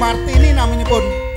Martini namanya pun.